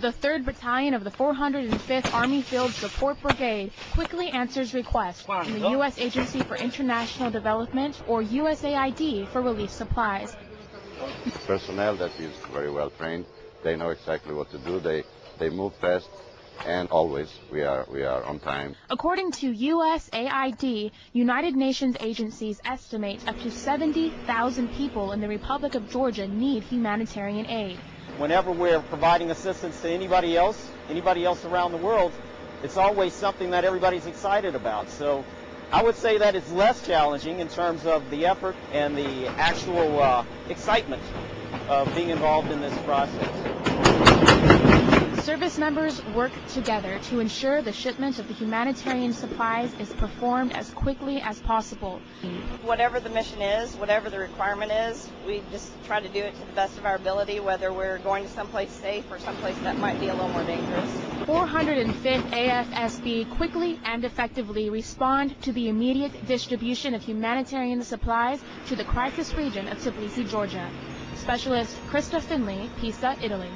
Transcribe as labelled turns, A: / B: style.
A: The 3rd Battalion of the 405th Army Field Support Brigade quickly answers requests from the U.S. Agency for International Development, or USAID, for relief supplies.
B: Personnel that is very well trained, they know exactly what to do. They they move fast, and always we are we are on time.
A: According to USAID, United Nations agencies estimate up to 70,000 people in the Republic of Georgia need humanitarian aid.
C: Whenever we're providing assistance to anybody else, anybody else around the world, it's always something that everybody's excited about. So I would say that it's less challenging in terms of the effort and the actual uh, excitement of being involved in this process.
A: Service members work together to ensure the shipment of the humanitarian supplies is performed as quickly as possible.
D: Whatever the mission is, whatever the requirement is, we just try to do it to the best of our ability, whether we're going to someplace safe or someplace that might be a little more dangerous.
A: 405th AFSB quickly and effectively respond to the immediate distribution of humanitarian supplies to the crisis region of Tbilisi, Georgia. Specialist Krista Finley, Pisa, Italy.